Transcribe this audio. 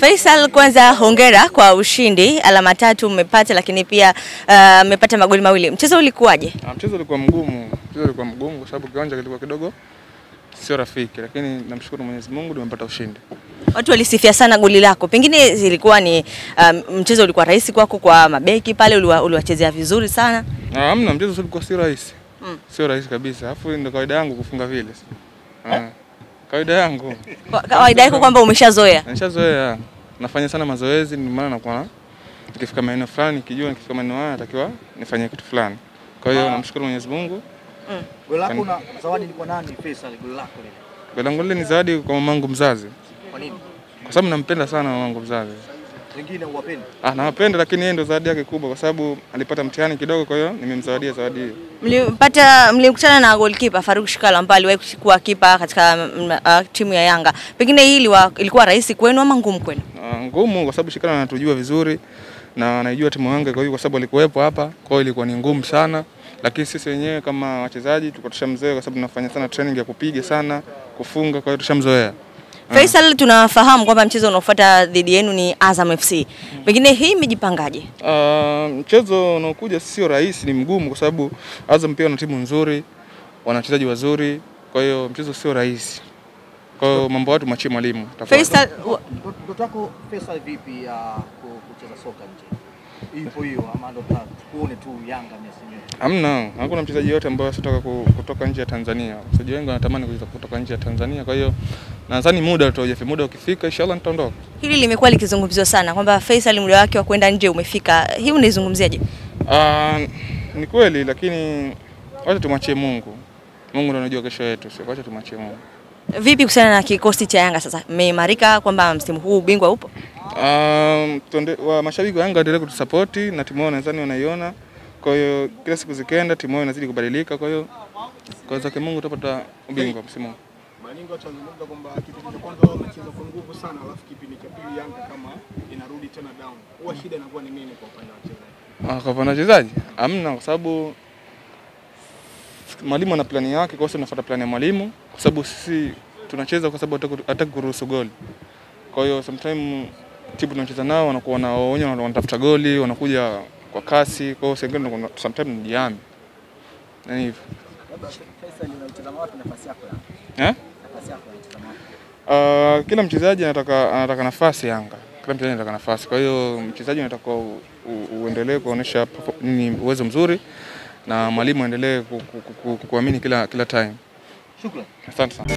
Faisal, kwanza hongera kwa ushindi, alama tatu mmepata, lakini pia mmepata uh, magoli mawili. Mchezo ulikuwaje? Ah, mchezo ulikuwa mgumu, mchezo ulikuwa mgumu kwa sababu kiwanja kilikuwa kidogo sio rafiki, lakini namshukuru Mwenyezi Mungu tumepata ushindi. Watu walisifia sana goli lako, pengine zilikuwa ni um, mchezo ulikuwa rahisi kwako kwa mabeki pale, uliwa- uliwachezea vizuri sana. Ah, Hamna, mchezo ulikuwa si rahisi Mm. sio rahisi kabisa, alafu ndio kawaida yangu kufunga vile. Ah, kawaida yangu Kawaida yako kwamba umeshazoea. nishazoea, nafanya sana mazoezi, ndio maana nakuwa nikifika maeneo fulani nikijua nikifika maeneo haya natakiwa nifanye kitu fulani. Kwa hiyo namshukuru Mwenyezi Mungu. Goli lako na zawadi ni kwa nani Faisal? Goli lako lile. Goli langu lile ni zawadi kwa mamangu mzazi, Kwa nini? kwa sababu nampenda sana mamangu mzazi. Wengine huwapendi. Ah, nawapenda lakini yeye ndo zawadi yake kubwa, kwa sababu alipata mtihani kidogo, kwa hiyo nimemzawadia zawadi hiyo. Mlipata, mlikutana na goalkeeper Faruk Shikala ambaye aliwahi kuwa kipa katika uh, timu ya Yanga. Pengine hii iliwa- ilikuwa rahisi kwenu ama ngumu kwenu? Uh, ngumu kwa sababu Shikala anatujua vizuri na anaijua timu yangu, kwa hiyo kwa sababu alikuwepo hapa, kwa hiyo ilikuwa ni ngumu sana, lakini sisi wenyewe kama wachezaji tulikuwa tushamzoea, kwa sababu tunafanya sana training ya kupiga sana, kufunga, kwa hiyo tushamzoea. Faisal, tunafahamu kwamba mchezo unaofuata dhidi yenu ni Azam FC. Pengine hii imejipangaje? Uh, mchezo unaokuja sio rahisi, ni mgumu kwa sababu Azam pia wana timu nzuri, wana wachezaji wazuri, kwa hiyo mchezo sio rahisi. Kwa hiyo mambo watu machie mwalimu. Faisal, Ndoto yako Faisal vipi ya ku- kucheza soka nje? Ipo hiyo ama ndo tuone tu Yanga msimu huu? Hamna, hakuna mchezaji yote ambaye asitoka kutoka nje ya Tanzania. Wachezaji wengi wanatamani kutoka nje ya Tanzania, kwa hiyo nadhani muda tu. Muda ukifika, inshallah nitaondoka. hili limekuwa likizungumziwa sana kwamba Faisal muda wake wa kwenda nje umefika. Hii unaizungumziaje? Ah, ni kweli, lakini wacha tumwachie Mungu. Mungu ndo anajua kesho yetu, sio? Wacha tumwachie Mungu. Vipi kuhusiana na kikosi cha Yanga sasa? Mmeimarika kwamba msimu huu ubingwa upo? Um, tuende, wa mashabiki wa Yanga waendelee kutusapoti na timu yao nadhani wanaiona. Kwa hiyo kila siku zikienda timu yao inazidi kubadilika, kwa hiyo kwa zake Mungu tutapata ubingwa msimu huu. Maningo atazungumza kwamba kipindi cha kwanza wao wamecheza kwa nguvu sana, alafu kipindi cha pili Yanga kama inarudi tena down. Huwa shida inakuwa ni nini kwa upande wa wachezaji? Ah, kwa upande wa wachezaji hamna, kwa sababu mwalimu ana plani yake, kwa sababu tunafuata plani ya mwalimu, kwa sababu sisi tunacheza kwa sababu hataki- kuruhusu goli. Kwa hiyo sometime timu tunacheza nao wanakuwa na wenyewe wanatafuta goli, wanakuja kwa kasi, kwa hiyo sengine tunakuwa- sometime ni jami na hivyo eh? Uh, kila mchezaji anataka anataka nafasi Yanga, kila mchezaji anataka nafasi. Kwa hiyo mchezaji anataka uendelee kuonyesha nini uwezo mzuri na mwalimu aendelee ku- ku- ku- ku- kuamini kila kila time. Shukrani. Asante sana.